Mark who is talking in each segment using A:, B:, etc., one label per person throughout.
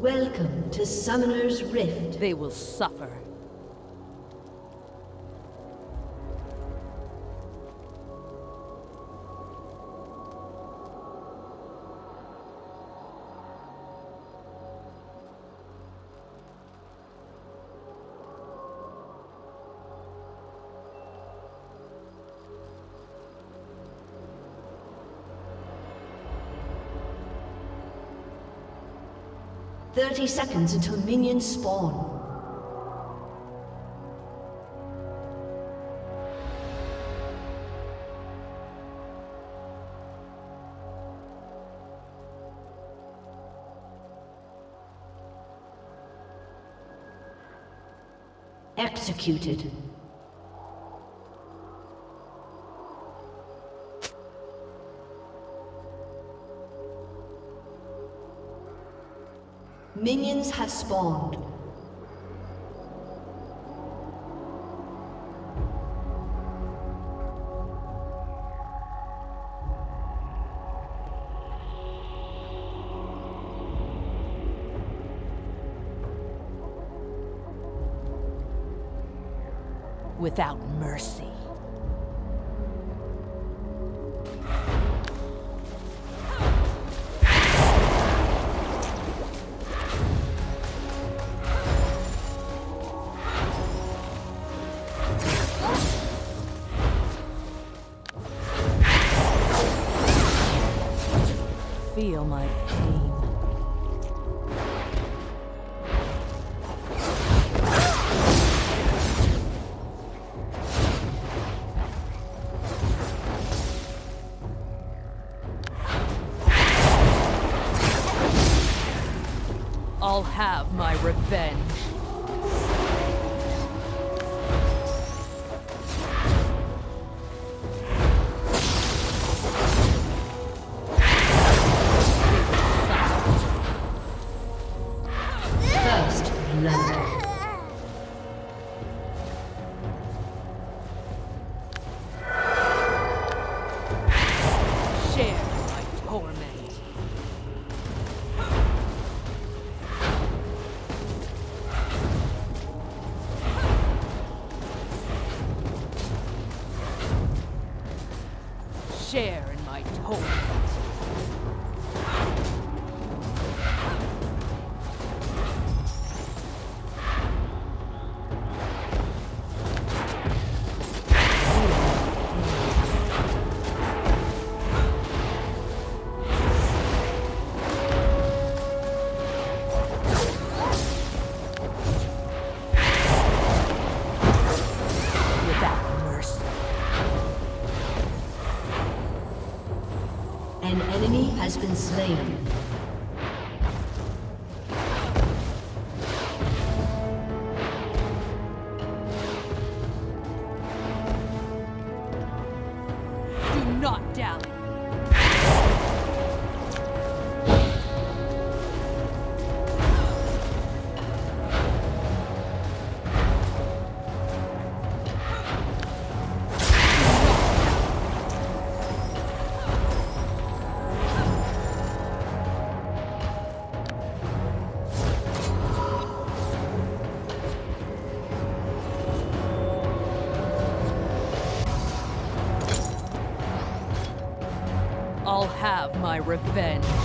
A: Welcome to Summoner's Rift.
B: They will suffer.
A: Thirty seconds until minions spawn. Executed. Minions have spawned.
B: Without mercy. I'll have my revenge.
A: Has been slain.
B: My revenge.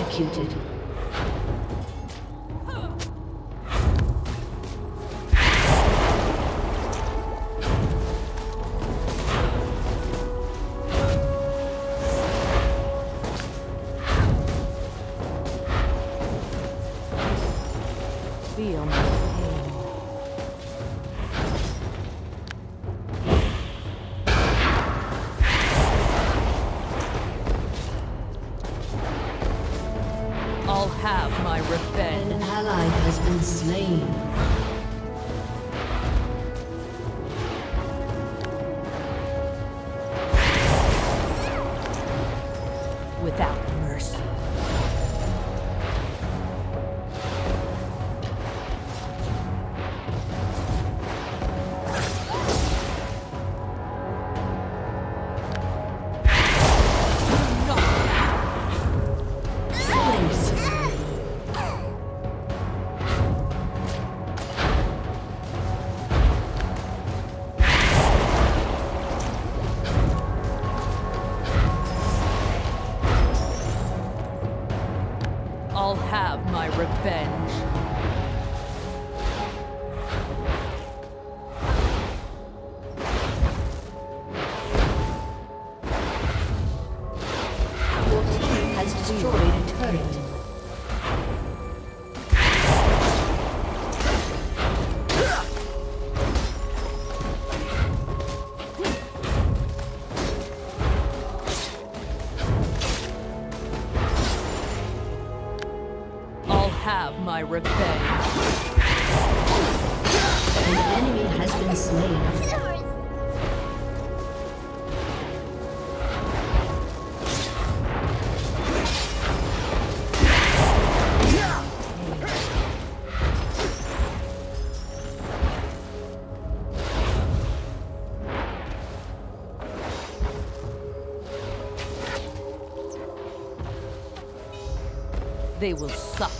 A: executed.
B: revenge.
A: An enemy has been slain.
B: they will suffer.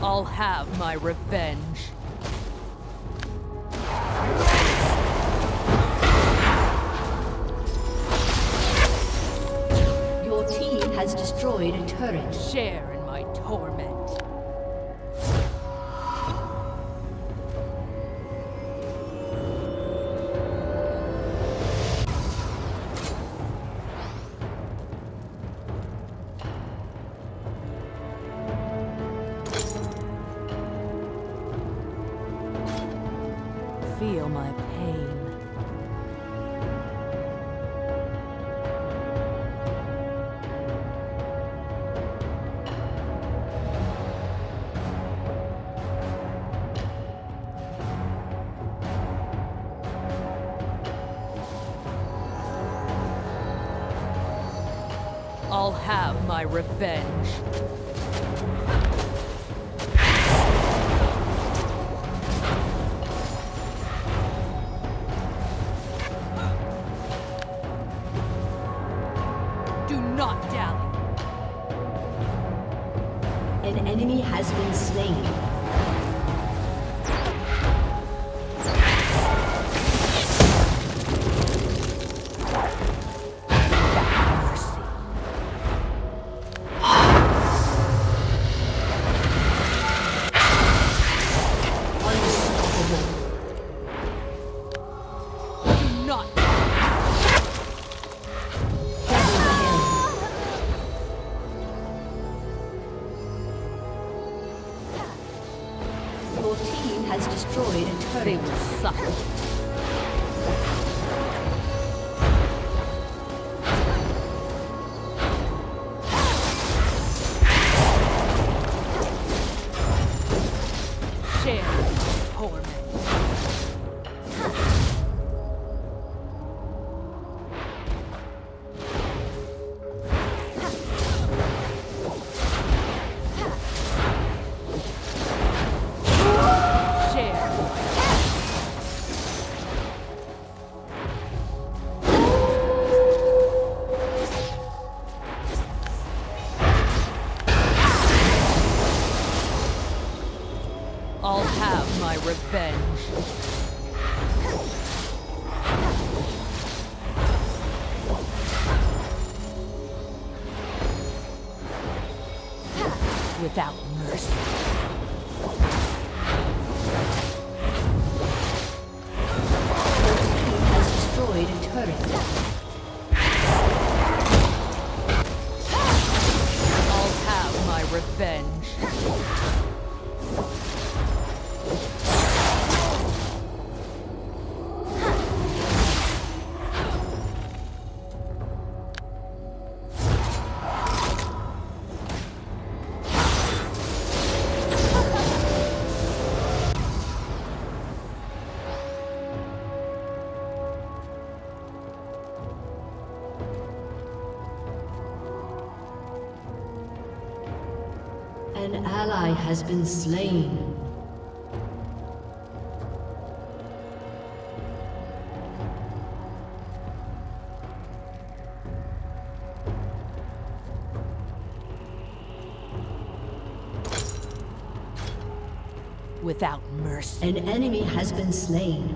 B: I'll have my revenge.
A: Your team has destroyed a turret.
B: Share in my torment. I'll have my revenge. Not
A: Your team has destroyed a
B: They
A: turret.
B: will suffer.
A: Ally has been slain.
B: Without mercy.
A: An enemy has been slain.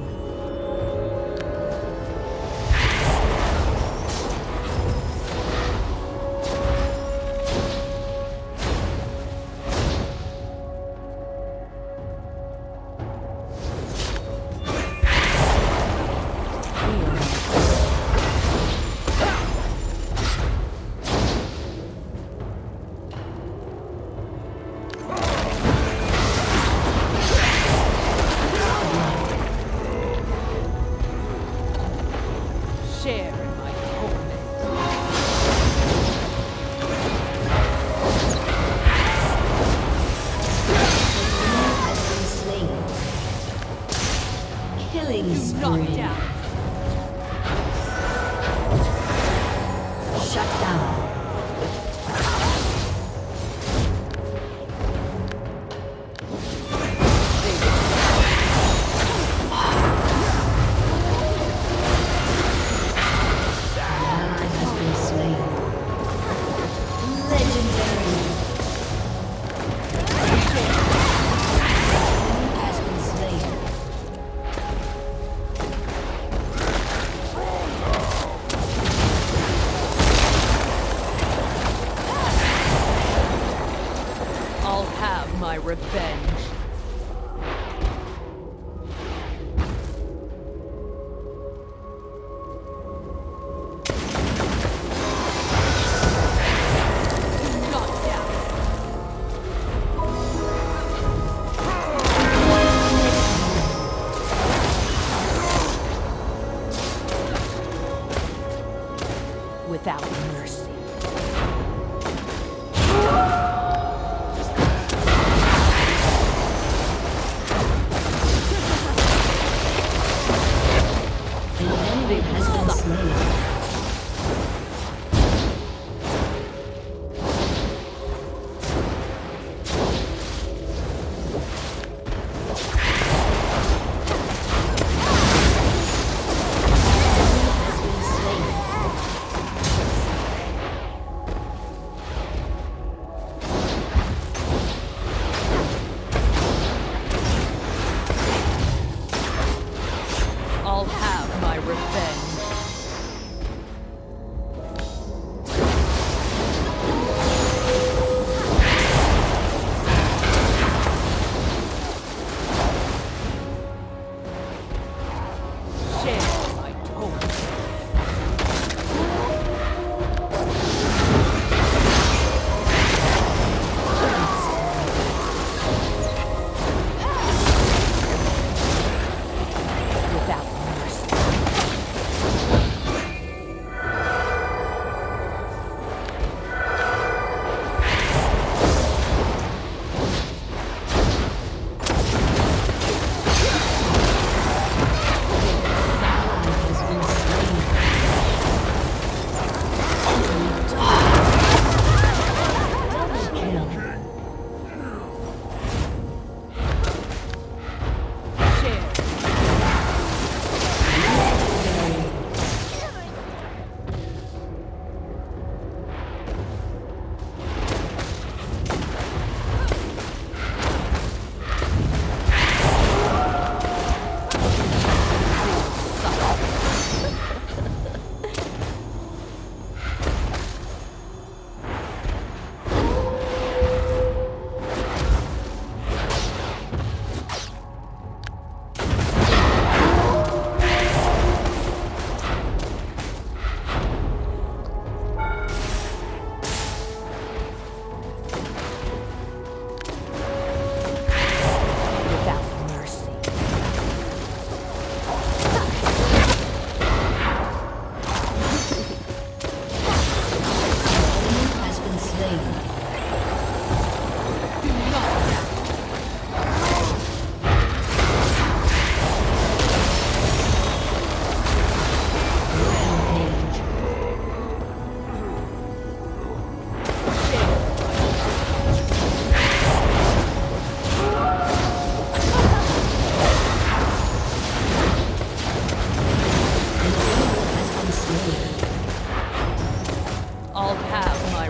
A: Killing spree.
B: down.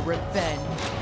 B: revenge.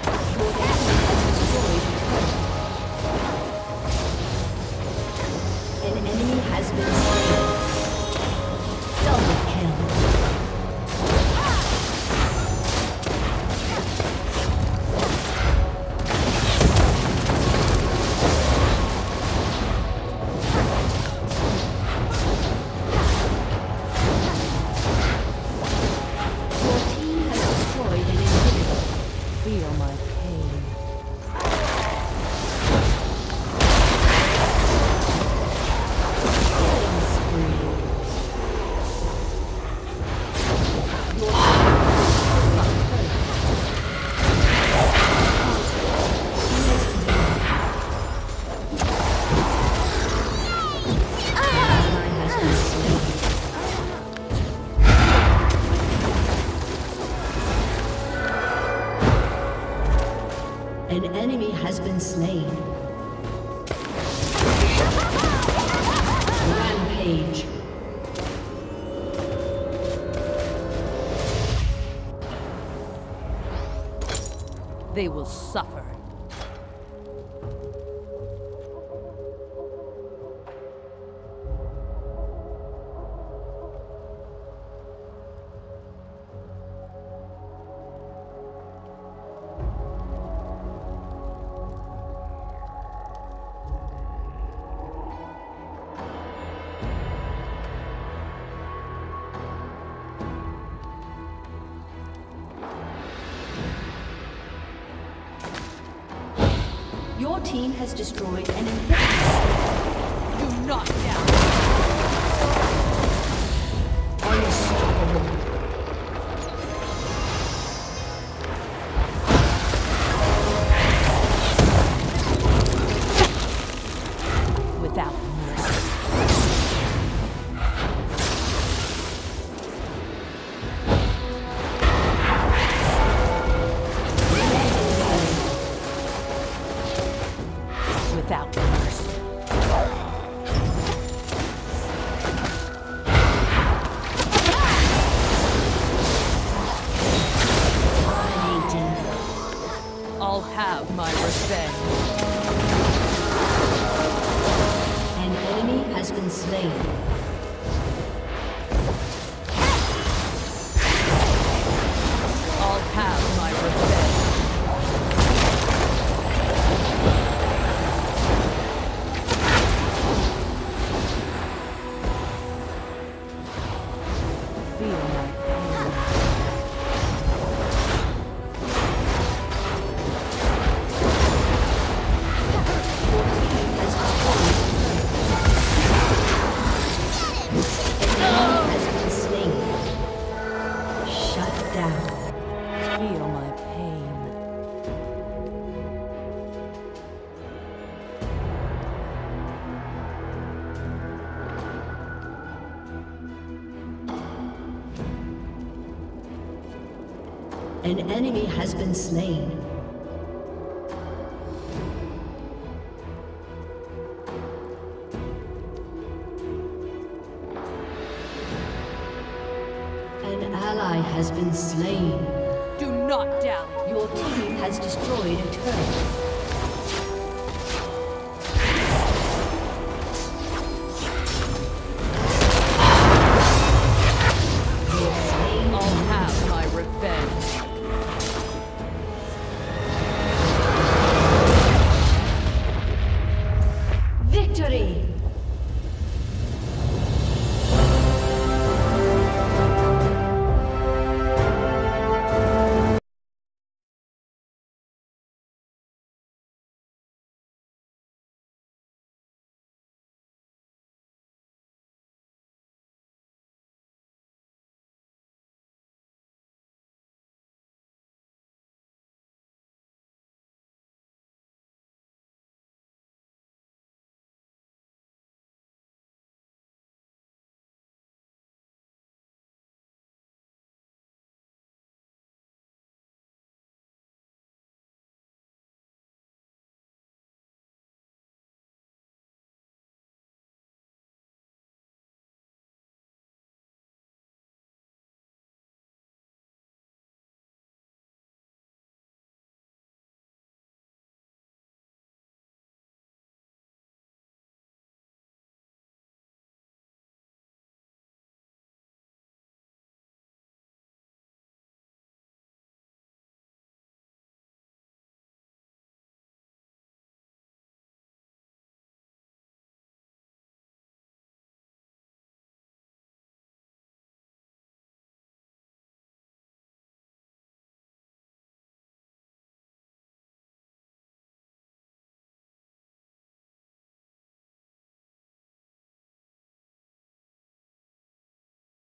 A: An enemy has been slain. Rampage.
B: They will suffer.
A: Your team has destroyed an inhibitor.
B: Do not. Feel my pain.
A: An enemy has been slain.